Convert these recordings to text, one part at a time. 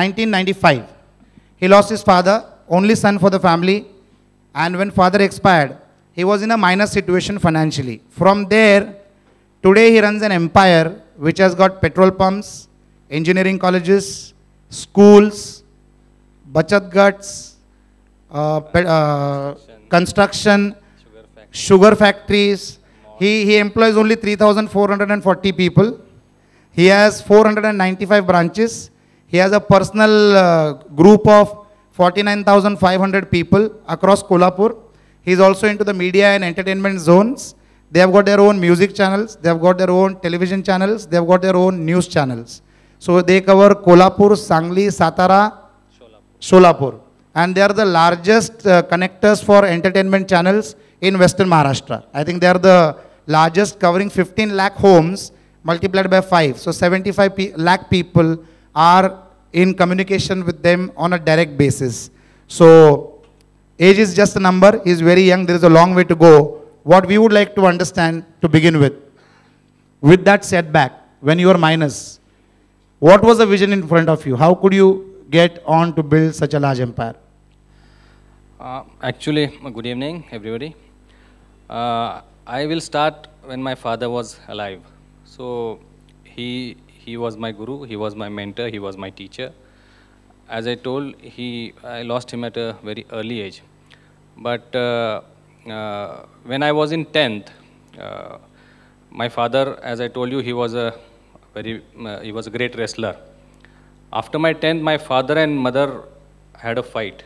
1995. He lost his father, only son for the family, and when father expired, he was in a minor situation financially. From there, today he runs an empire which has got petrol pumps, engineering colleges, schools, bachat gats, uh, uh, construction, sugar factories. He, he employs only 3,440 people. He has 495 branches. He has a personal uh, group of 49,500 people across Kolhapur. He is also into the media and entertainment zones. They have got their own music channels. They have got their own television channels. They have got their own news channels. So they cover Kolhapur, Sangli, Satara, Solapur. And they are the largest uh, connectors for entertainment channels in Western Maharashtra. I think they are the largest covering 15 lakh homes multiplied by 5. So 75 pe- lakh people are in communication with them on a direct basis. So age is just a number. He is very young. There is a long way to go. What we would like to understand to begin with, with that setback, when you were minus, what was the vision in front of you? How could you get on to build such a large empire? Uh, actually, good evening, everybody. Uh, I will start when my father was alive. So he he was my guru, he was my mentor, he was my teacher. As I told, he I lost him at a very early age. But uh, uh, when I was in tenth, uh, my father, as I told you, he was a very uh, he was a great wrestler. After my tenth, my father and mother had a fight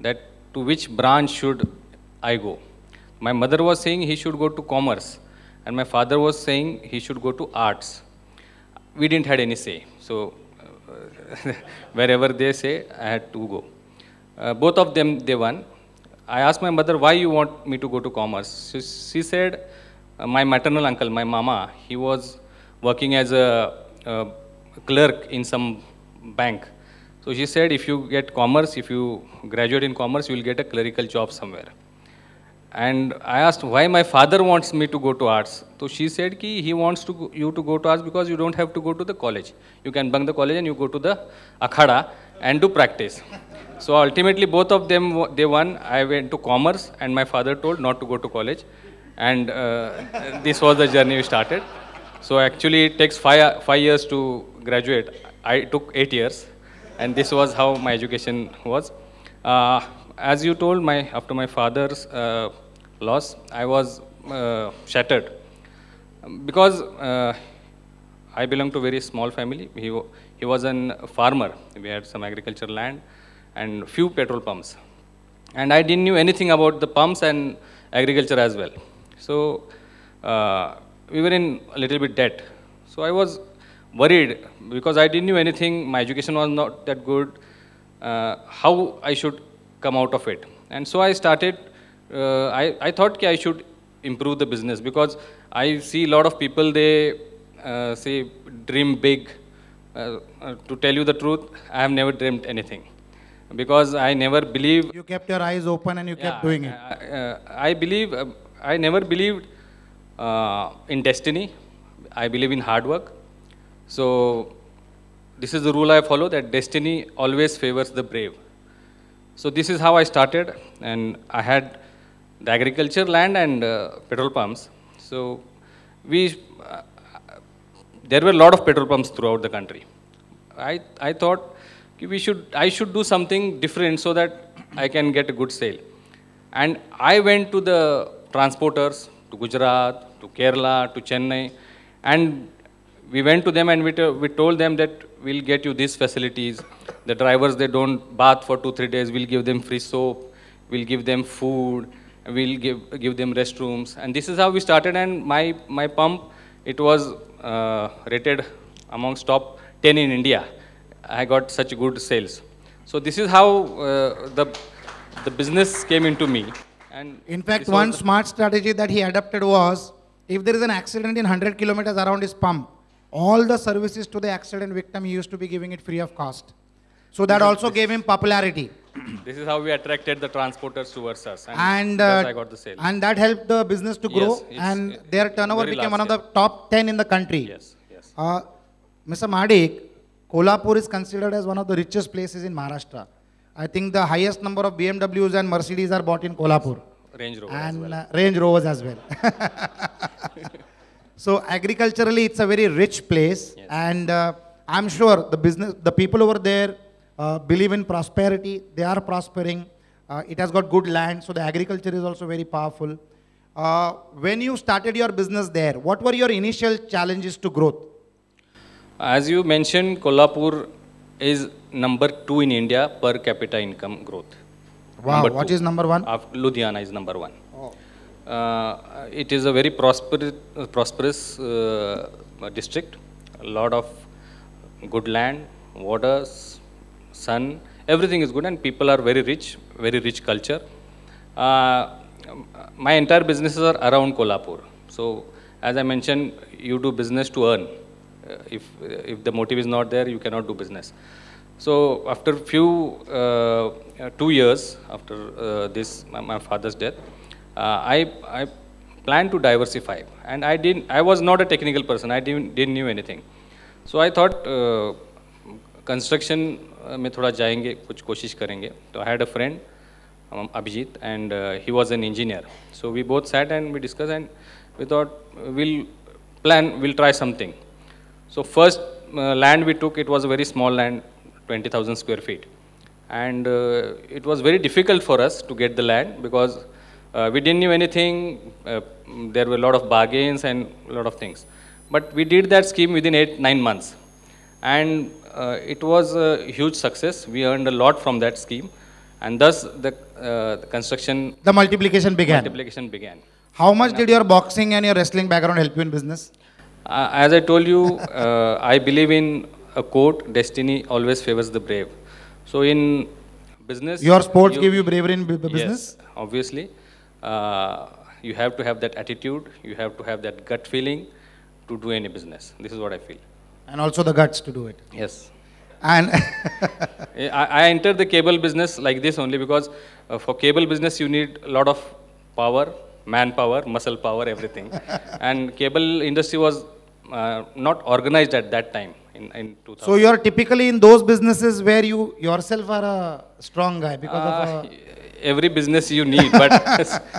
that to which branch should I go. My mother was saying he should go to commerce, and my father was saying he should go to arts. We didn't had any say, so uh, wherever they say, I had to go. Uh, both of them they won. I asked my mother why you want me to go to commerce. She, she said, uh, my maternal uncle, my mama, he was working as a, a clerk in some bank. So she said, if you get commerce, if you graduate in commerce, you will get a clerical job somewhere. And I asked why my father wants me to go to arts. So she said ki he wants to go, you to go to arts because you don't have to go to the college. You can bunk the college and you go to the akhada and do practice. So ultimately both of them they won. I went to commerce and my father told not to go to college. And uh, this was the journey we started. So actually it takes five, five years to graduate. I took eight years and this was how my education was. Uh, as you told, my after my father's uh, loss, I was uh, shattered because uh, I belong to a very small family. He, he was a farmer. We had some agriculture land and few petrol pumps, and I didn't knew anything about the pumps and agriculture as well. So uh, we were in a little bit debt. So I was worried because I didn't knew anything. My education was not that good. Uh, how I should come out of it. And so I started. Uh, I I thought ki I should improve the business because I see a lot of people they uh, say dream big. Uh, uh, to tell you the truth, I have never dreamt anything because I never believe You kept your eyes open and you kept yeah, doing it. I, uh, I believe, uh, I never believed uh, in destiny. I believe in hard work. So, this is the rule I follow that destiny always favors the brave. So, this is how I started, and I had the agriculture land and uh, petrol pumps. So, we, uh, there were a lot of petrol pumps throughout the country. I, I thought we should, I should do something different so that I can get a good sale. And I went to the transporters, to Gujarat, to Kerala, to Chennai, and we went to them and we, we told them that we'll get you these facilities. The drivers, they don't bath for two, three days. We'll give them free soap. We'll give them food. We'll give, give them restrooms. And this is how we started. And my, my pump, it was uh, rated amongst top 10 in India. I got such good sales. So this is how uh, the, the business came into me. And In fact, one smart strategy that he adopted was if there is an accident in 100 kilometers around his pump, all the services to the accident victim, he used to be giving it free of cost. So that also gave him popularity. This is how we attracted the transporters towards us, and, And, uh, I got the sale. and that helped the business to grow Yes, and their turnover became one of the top 10 in the country. yes, yes. Uh, Mr. Mahadik, Kolhapur is considered as one of the richest places in Maharashtra. I think the highest number of BMWs and Mercedes are bought in Kolhapur. Range Rover and well. uh, Range Rovers as well. so agriculturally, it's a very rich place, Yes. and uh, I'm sure the business, the people over there uh, believe in prosperity. They are prospering. Uh, it has got good land, so the agriculture is also very powerful. Uh, when you started your business there, what were your initial challenges to growth? As you mentioned, Kolhapur is number two in India per capita income growth. Wow, Number what two. is number one? Ludhiana is number one. Oh. Uh, it is a very prosperous, uh, prosperous uh, district. A lot of good land, waters, sun, everything is good, and people are very rich, very rich culture. Uh, my entire businesses are around Kolhapur. So, as I mentioned, you do business to earn. Uh, if if the motive is not there, you cannot do business. So after a few uh, two years after uh, this my, my father's death, uh, I I planned to diversify, and I didn't. I was not a technical person. I didn't didn't knew anything. So I thought uh, construction में थोड़ा जाएंगे कुछ कोशिश करेंगे तो I had a friend um, Abhijit and uh, he was an engineer. So we both sat and we discussed and we thought uh, we'll plan, we'll try something. So first uh, land we took, it was a very small land, 20,000 square feet. And uh, it was very difficult for us to get the land because uh, we didn't know anything. Uh, there were a lot of bargains and a lot of things. But we did that scheme within eight, nine months. And uh, it was a huge success. We earned a lot from that scheme. And thus the, uh, the construction The multiplication began. multiplication began. How much did your boxing and your wrestling background help you in business? Uh, as I told you, uh, I believe in a quote: "Destiny always favors the brave." So in business, Your sports gave you bravery in bu- bu- Yes, business? obviously, uh, you have to have that attitude. You have to have that gut feeling to do any business. This is what I feel. And also the guts to do it. Yes. And I, I entered the cable business like this only because uh, for cable business you need a lot of power, manpower, muscle power, everything. and cable industry was uh, not organized at that time in, in 2000. so you are typically in those businesses where you yourself are a strong guy because Uh, of every business you need, but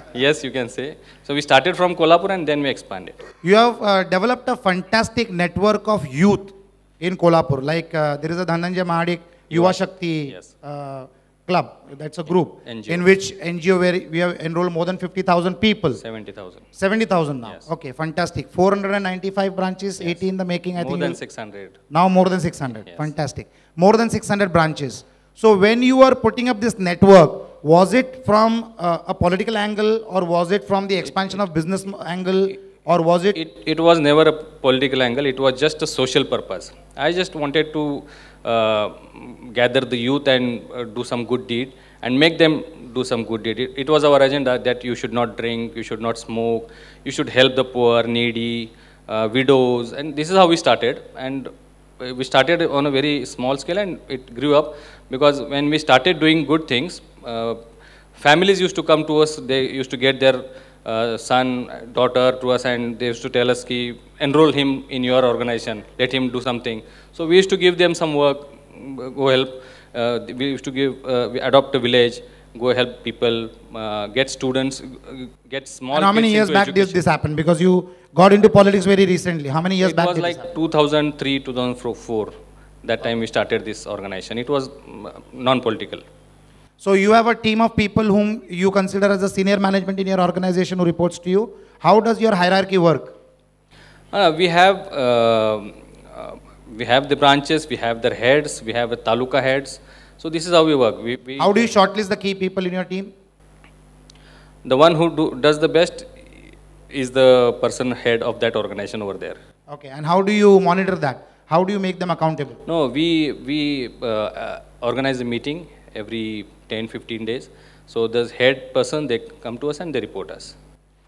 yes, you can say. So we started from Kolhapur and then we expanded. you have uh, developed a fantastic network of youth in Kolhapur. Like uh, there is a Dhananjay Mahadik Yuva Shakti Yes. uh, club. That's a group NGO. in which NGO where we have enrolled more than 50,000 people. 70,000. 70,000 now. Yes. Okay, fantastic. 495 branches, 80 in the making. I think. More think than 600. Now more than 600. Yes. Fantastic. More than 600 branches. So when you are putting up this network, was it from uh, a political angle or was it from the expansion of business angle or was it, It, it was never a political angle, it was just a social purpose. I just wanted to uh, gather the youth and uh, do some good deed and make them do some good deed. It, it was our agenda that you should not drink, you should not smoke, you should help the poor, needy, uh, widows, and this is how we started. And we started on a very small scale and it grew up because when we started doing good things, uh, families used to come to us, they used to get their uh, son, daughter to us and they used to tell us, Ki, enroll him in your organization, let him do something. So we used to give them some work, mm, go help. Uh, we used to give, uh, we adopt a village, go help people, uh, get students, uh, get small and how many years back did this happen? Because you got into politics very recently. How many years it back was did this like happen? 2003 2004 that time we started this organization it was mm, non-political So you have a team of people whom you consider as a senior management in your organization who reports to you. How does your hierarchy work? Uh, we have um uh, we have the branches we have their heads we have the taluka heads so this is how we work we, we How do you shortlist the key people in your team? the one who do, does the best is the person head of that organization over there Okay, and how do you monitor that? How do you make them accountable? no we we uh, uh, organize a meeting every 10 15 days so the head person they come to us and they report us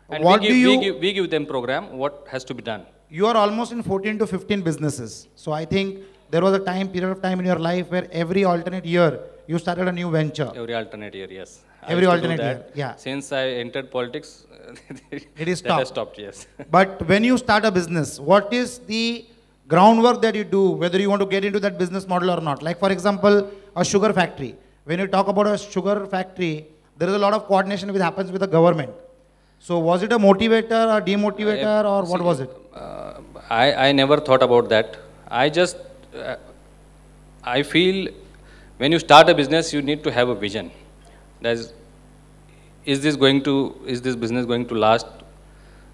and What we, do you- we, give, we give them program what has to be done You are almost in 14 to 15 businesses. So I think there was a time, period of time in your life where every alternate year you started a new venture. Every alternate year, yes. I Every used to do alternate year, yeah. Since I entered politics, It is stopped. stopped, yes. But when you start a business, what is the groundwork that you do, whether you want to get into that business model or not. Like, for example, a sugar factory. When you talk about a sugar factory, there is a lot of coordination which happens with the government. So, was it a motivator, a demotivator, or what was it? Uh, I, I never thought about that. I just, uh, I feel when you start a business, you need to have a vision. That's, is this going to, is this business going to last?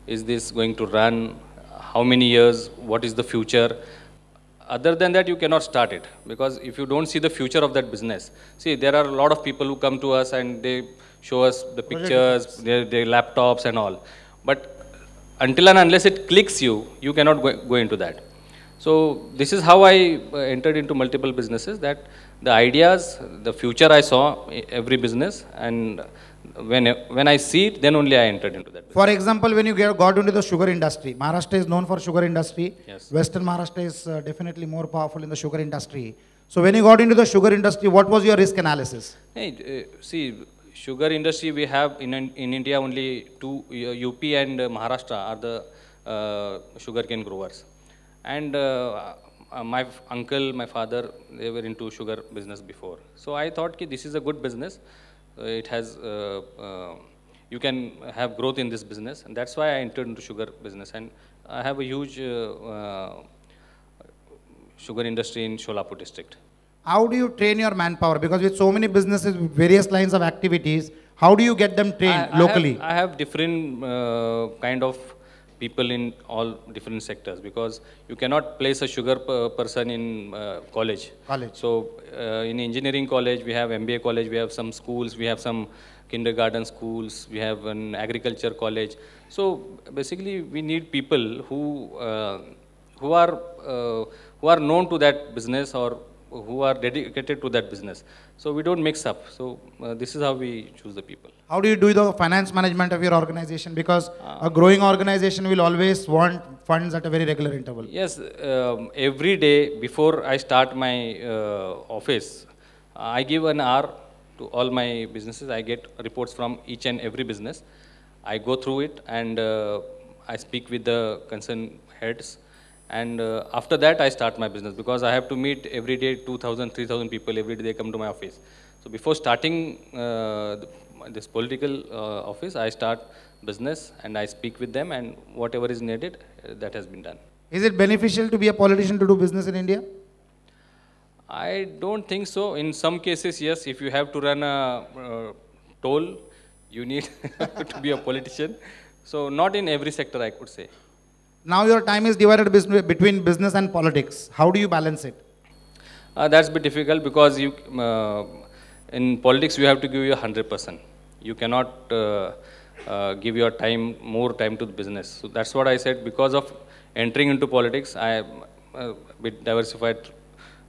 Is this going to run? How many years? What is the future? Other than that, you cannot start it because if you don't see the future of that business, see, there are a lot of people who come to us and they show us the pictures, their, their laptops and all. But until and unless it clicks you, you cannot go, go into that. So this is how I uh, entered into multiple businesses that the ideas, the future I saw every business and when, when I see it, then only I entered into that. For example, when you get, got into the sugar industry, Maharashtra is known for sugar industry. Yes. Western Maharashtra is uh, definitely more powerful in the sugar industry. So when you got into the sugar industry, what was your risk analysis? Hey, uh, see, sugar industry we have in, in India only two, uh, UP and uh, Maharashtra are the uh, sugarcane growers. And uh, uh, my uncle, my father, they were into sugar business before. So I thought ki this is a good business. Uh, it has, uh, uh, you can have growth in this business. And that's why I entered into sugar business. And I have a huge uh, uh, sugar industry in Sholapur district. How do you train your manpower? Because with so many businesses, various lines of activities, how do you get them trained I- I locally? have, I have different uh, kind of people in all different sectors because you cannot place a sugar per- person in uh, college. College. So uh, in engineering college, we have MBA college, we have some schools, we have some kindergarten schools, we have an agriculture college. So basically, we need people who uh, who are uh, who are known to that business or who are dedicated to that business. So we don't mix up. So uh, this is how we choose the people. How do you do the finance management of your organization? Because a growing organization will always want funds at a very regular interval. Yes, um, every day before I start my uh, office, I give an hour to all my businesses. I get reports from each and every business. I go through it and uh, I speak with the concerned heads. And uh, after that, I start my business because I have to meet every day 2,000, 3,000 people every day they come to my office. So before starting uh, this political uh, office, I start business and I speak with them and whatever is needed, uh, that has been done. Is it beneficial to be a politician to do business in India? I don't think so. In some cases, yes, if you have to run a uh, toll, you need to be a politician. So not in every sector, I could say. Now your time is divided between business and politics. How do you balance it? Uh, that's a bit difficult because you, uh, in politics, you have to give your 100%. You cannot uh, uh, give your time, more time to the business. So that's what I said. Because of entering into politics, I am a bit diversified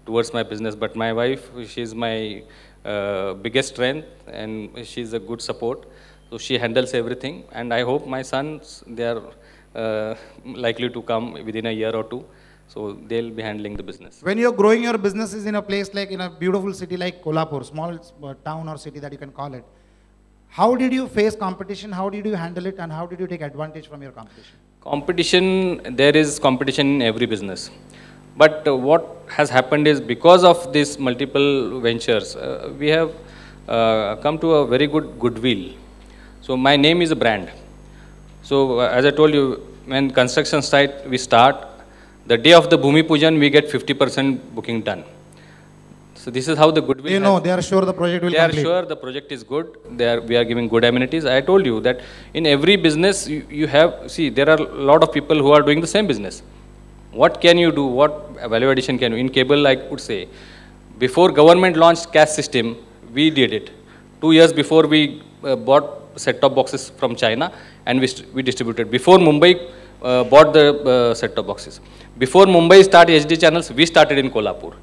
towards my business. But my wife, she's my uh, biggest strength and she's a good support. So she handles everything. And I hope my sons, they are uh, likely to come within a year or two. So they'll be handling the business. When you're growing your businesses in a place like in a beautiful city like Kolhapur, small uh, town or city that you can call it, how did you face competition? How did you handle it? And how did you take advantage from your competition? Competition, there is competition in every business. But uh, what has happened is because of these multiple ventures, uh, we have uh, come to a very good goodwill. So my name is a brand. So uh, as I told you, when construction site we start, the day of the Bhumi Pujan we get 50% booking done. So this is how the goodwill. Has- know, they are sure the project will they are sure the project is good. They are, we are giving good amenities. I told you that in every business you, you have, see, there are a lot of people who are doing the same business. What can you do? What value addition can you? In cable, I could say, before government launched CAS system, we did it. Two years before we uh, bought set-top boxes from China and we, we distributed. Before Mumbai uh, bought the uh, set-top boxes. Before Mumbai started HD channels, we started in Kolhapur.